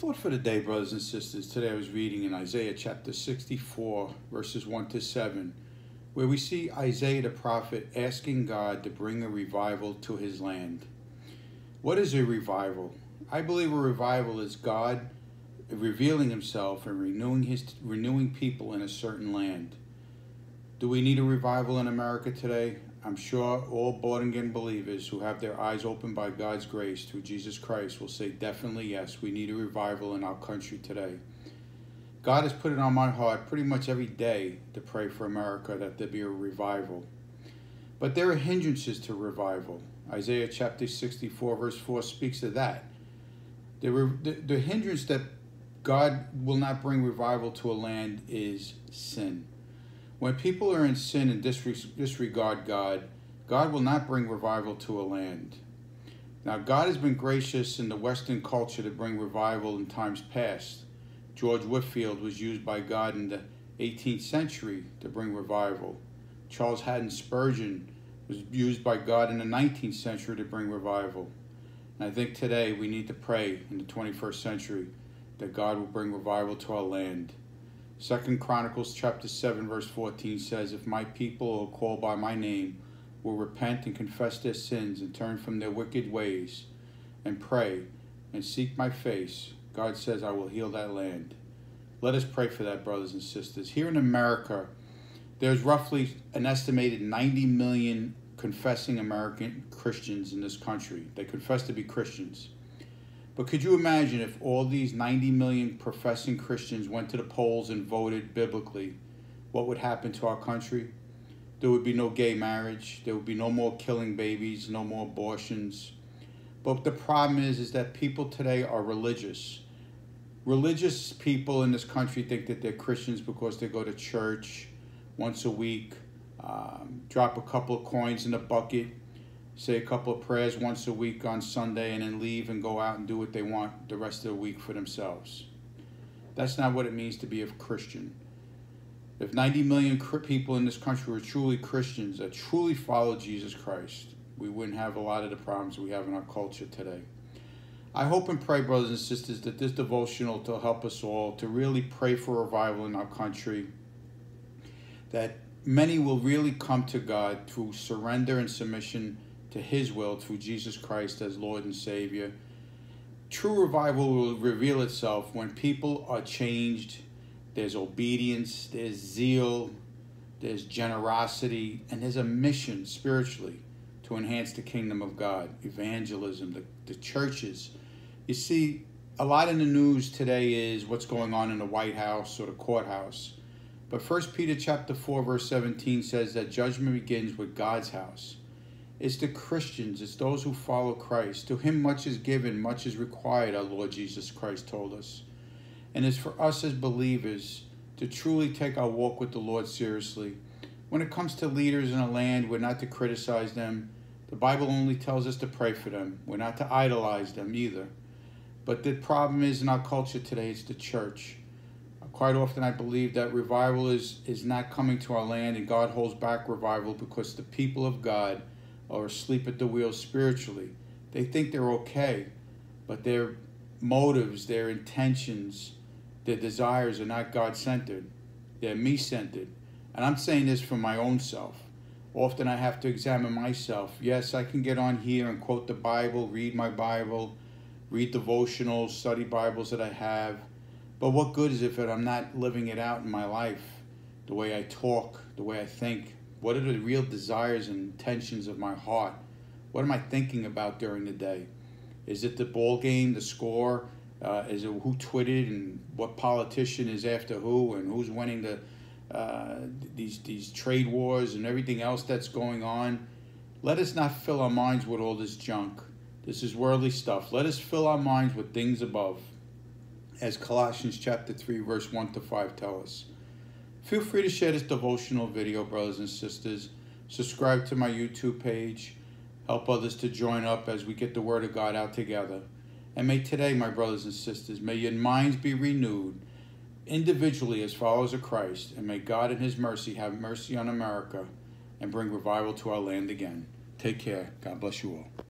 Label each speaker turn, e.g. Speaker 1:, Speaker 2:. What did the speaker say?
Speaker 1: Thought for the day, brothers and sisters. Today I was reading in Isaiah chapter 64, verses 1 to 7, where we see Isaiah the prophet asking God to bring a revival to his land. What is a revival? I believe a revival is God revealing himself and renewing his renewing people in a certain land. Do we need a revival in America today? I'm sure all born again believers who have their eyes opened by God's grace through Jesus Christ will say definitely yes, we need a revival in our country today. God has put it on my heart pretty much every day to pray for America that there be a revival. But there are hindrances to revival. Isaiah chapter 64, verse 4 speaks of that. The, the, the hindrance that God will not bring revival to a land is sin. When people are in sin and disregard God, God will not bring revival to a land. Now, God has been gracious in the Western culture to bring revival in times past. George Whitefield was used by God in the 18th century to bring revival. Charles Haddon Spurgeon was used by God in the 19th century to bring revival. And I think today we need to pray in the 21st century that God will bring revival to our land. Second Chronicles chapter 7 verse 14 says, If my people who are called by my name will repent and confess their sins and turn from their wicked ways and pray and seek my face, God says, I will heal that land. Let us pray for that, brothers and sisters. Here in America, there's roughly an estimated 90 million confessing American Christians in this country. They confess to be Christians. But could you imagine if all these 90 million professing Christians went to the polls and voted biblically? What would happen to our country? There would be no gay marriage. There would be no more killing babies, no more abortions. But the problem is, is that people today are religious. Religious people in this country think that they're Christians because they go to church once a week, um, drop a couple of coins in a bucket, say a couple of prayers once a week on Sunday, and then leave and go out and do what they want the rest of the week for themselves. That's not what it means to be a Christian. If 90 million people in this country were truly Christians that truly followed Jesus Christ, we wouldn't have a lot of the problems we have in our culture today. I hope and pray, brothers and sisters, that this devotional will help us all to really pray for revival in our country, that many will really come to God through surrender and submission to His will through Jesus Christ as Lord and Savior. True revival will reveal itself when people are changed. There's obedience, there's zeal, there's generosity, and there's a mission spiritually to enhance the kingdom of God, evangelism, the, the churches. You see, a lot in the news today is what's going on in the White House or the courthouse. But 1 Peter chapter 4 verse 17 says that judgment begins with God's house. It's the Christians, it's those who follow Christ. To him much is given, much is required, our Lord Jesus Christ told us. And it's for us as believers to truly take our walk with the Lord seriously. When it comes to leaders in a land, we're not to criticize them. The Bible only tells us to pray for them. We're not to idolize them either. But the problem is in our culture today, it's the church. Quite often, I believe that revival is, is not coming to our land, and God holds back revival because the people of God or asleep at the wheel spiritually. They think they're okay, but their motives, their intentions, their desires are not God centered. They're me centered. And I'm saying this for my own self. Often I have to examine myself. Yes, I can get on here and quote the Bible, read my Bible, read devotionals, study Bibles that I have. But what good is it if I'm not living it out in my life? The way I talk, the way I think, what are the real desires and intentions of my heart? What am I thinking about during the day? Is it the ball game, the score? Uh, is it who tweeted and what politician is after who and who's winning the uh, these these trade wars and everything else that's going on? Let us not fill our minds with all this junk. This is worldly stuff. Let us fill our minds with things above, as Colossians chapter three, verse one to five tell us. Feel free to share this devotional video, brothers and sisters. Subscribe to my YouTube page. Help others to join up as we get the Word of God out together. And may today, my brothers and sisters, may your minds be renewed individually as followers of Christ, and may God in His mercy have mercy on America and bring revival to our land again. Take care. God bless you all.